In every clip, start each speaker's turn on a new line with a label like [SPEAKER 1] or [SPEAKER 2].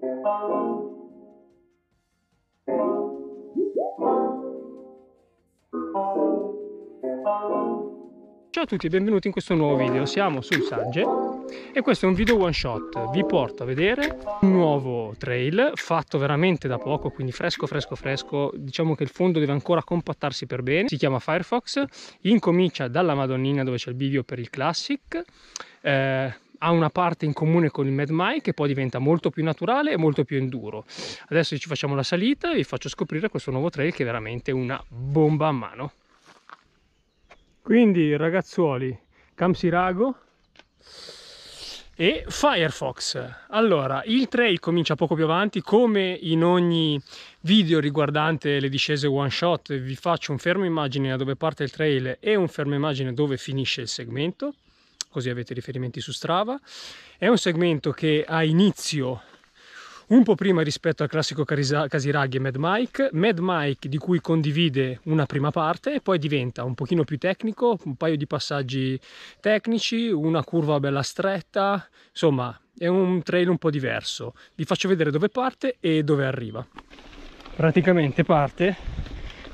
[SPEAKER 1] Ciao a tutti e benvenuti in questo nuovo video, siamo sul Sange e questo è un video one shot, vi porto a vedere un nuovo trail fatto veramente da poco, quindi fresco fresco fresco, diciamo che il fondo deve ancora compattarsi per bene, si chiama Firefox, incomincia dalla Madonnina dove c'è il bivio per il Classic, eh, ha una parte in comune con il Mad Mike e poi diventa molto più naturale e molto più enduro. Adesso ci facciamo la salita e vi faccio scoprire questo nuovo trail che è veramente una bomba a mano. Quindi ragazzuoli, Camsirago e Firefox. Allora, il trail comincia poco più avanti, come in ogni video riguardante le discese one shot, vi faccio un fermo immagine da dove parte il trail e un fermo immagine dove finisce il segmento, così avete riferimenti su Strava. È un segmento che ha inizio un po' prima rispetto al classico Casiraghi e Mad Mike, Mad Mike di cui condivide una prima parte e poi diventa un pochino più tecnico, un paio di passaggi tecnici, una curva bella stretta, insomma è un trail un po' diverso. Vi faccio vedere dove parte e dove arriva. Praticamente parte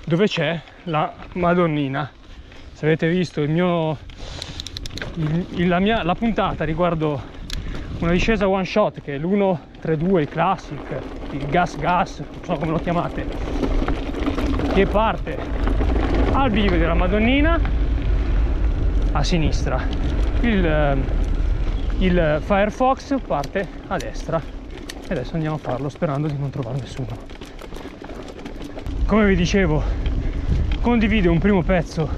[SPEAKER 1] dove c'è la Madonnina. Se avete visto il mio, il, la, mia, la puntata riguardo una discesa one shot che è l'132 il classic il gas gas non so come lo chiamate che parte al bivio della madonnina a sinistra. Il, eh, il firefox parte a destra. E adesso andiamo a farlo sperando di non trovare nessuno. Come vi dicevo condivide un primo pezzo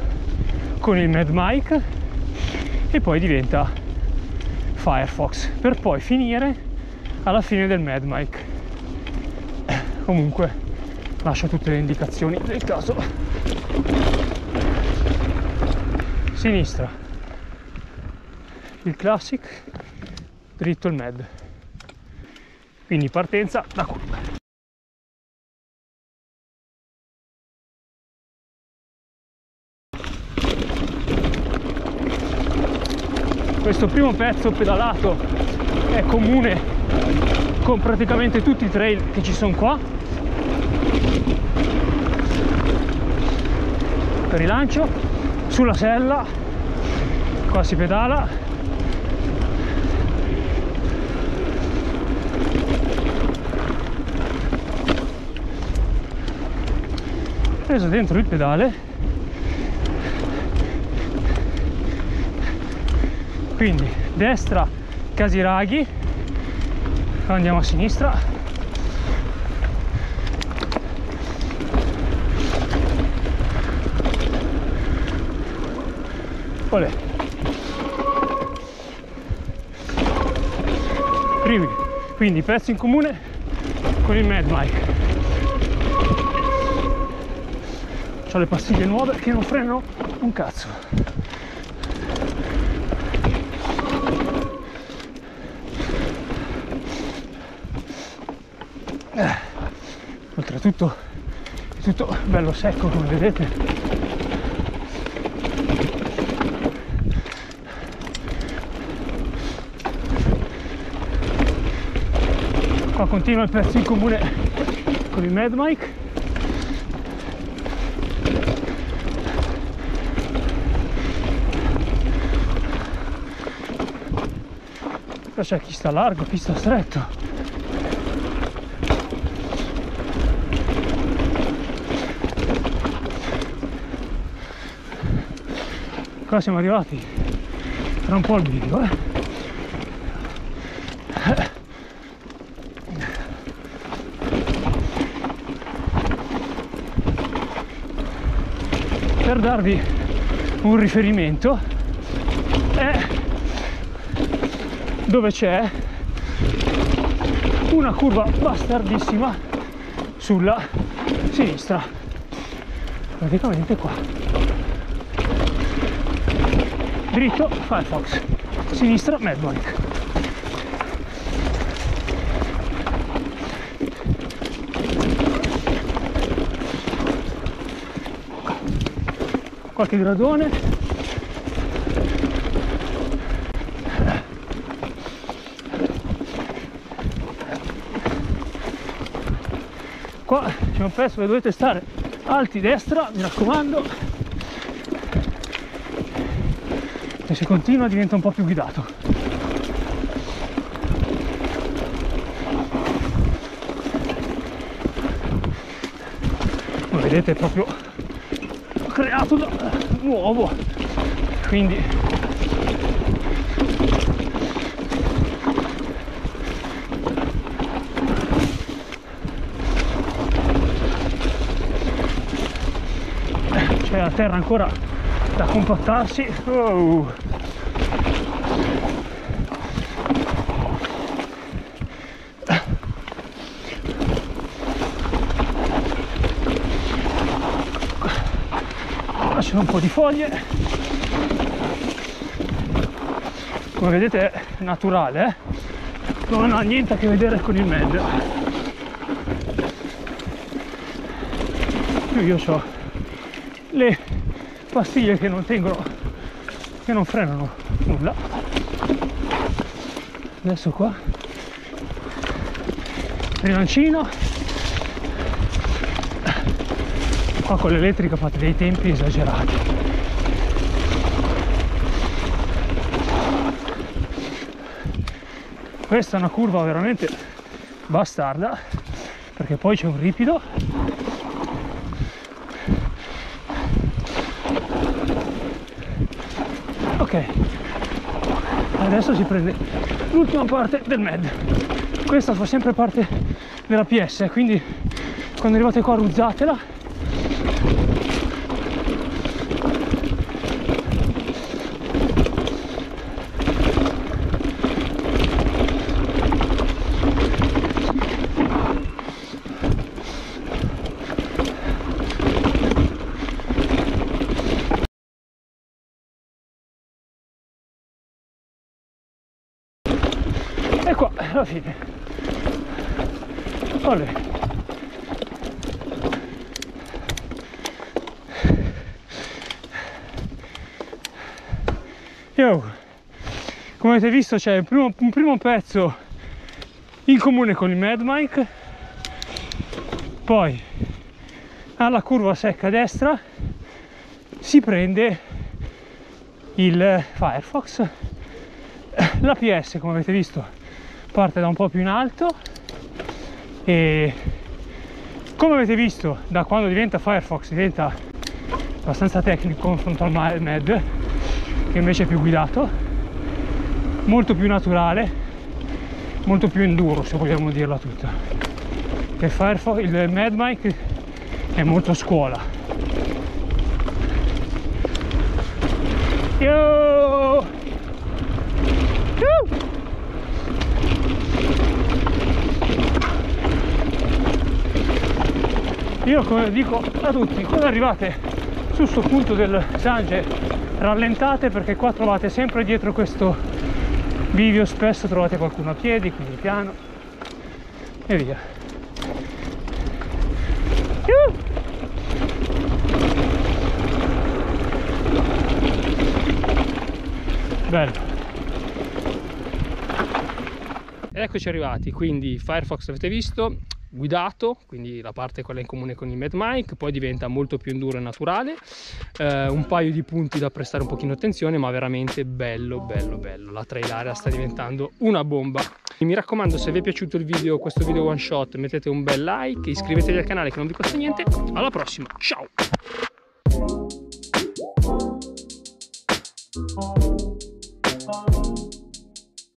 [SPEAKER 1] con il Mad Mike e poi diventa Firefox per poi finire alla fine del Mad Mike. Comunque lascio tutte le indicazioni del caso. Sinistra. Il classic dritto il Mad. Quindi partenza da curva questo primo pezzo pedalato è comune con praticamente tutti i trail che ci sono qua. Rilancio sulla sella qua si pedala. Preso dentro il pedale quindi destra Casiraghi andiamo a sinistra Olè. Primi, quindi pezzi in comune con il Mad Mike. Ho le pastiglie nuove che non frenano un cazzo. Oltretutto è tutto bello secco come vedete. Qua continua il pezzo in comune con il Mad Mike. C'è chi sta largo, chi sta stretto qua siamo arrivati. Tra un po' il video eh. per darvi un riferimento è dove c'è una curva bastardissima sulla sinistra. Praticamente qua dritto Firefox. Sinistra Madbike qualche gradone. Qua c'è un pezzo dove dovete stare alti destra mi raccomando e se continua diventa un po' più guidato. Come vedete è proprio creato da nuovo. Quindi c'è la terra ancora da compattarsi oh. lasciano un po' di foglie come vedete è naturale eh? non ha niente a che vedere con il med io ho le pastiglie che non tengono che non frenano nulla. Adesso qua. Rilancino. Qua con l'elettrica fate dei tempi esagerati. Questa è una curva veramente bastarda perché poi c'è un ripido ok. Adesso si prende l'ultima parte del med. Questa fa sempre parte della PS quindi quando arrivate qua ruzzatela e qua alla fine Olè. Yo. come avete visto c'è un un primo pezzo in comune con il Mad Mike poi alla curva secca destra si prende il Firefox la PS come avete visto parte da un po' più in alto e come avete visto da quando diventa Firefox diventa abbastanza tecnico confronto al Med che invece è più guidato molto più naturale molto più enduro se vogliamo dirla tutta il Firefox il Mad Mike è molto scuola Yo! Woo! Io come dico a tutti quando arrivate su questo punto del Sange rallentate perché qua trovate sempre dietro questo bivio spesso trovate qualcuno a piedi quindi piano e via. Bello. Ed eccoci arrivati quindi Firefox avete visto guidato, quindi la parte quella in comune con il Mad Mike, poi diventa molto più enduro e naturale, eh, un paio di punti da prestare un pochino attenzione, ma veramente bello, bello, bello. La trail area sta diventando una bomba. E mi raccomando, se vi è piaciuto il video, questo video one shot, mettete un bel like, iscrivetevi al canale che non vi costa niente. Alla prossima, ciao!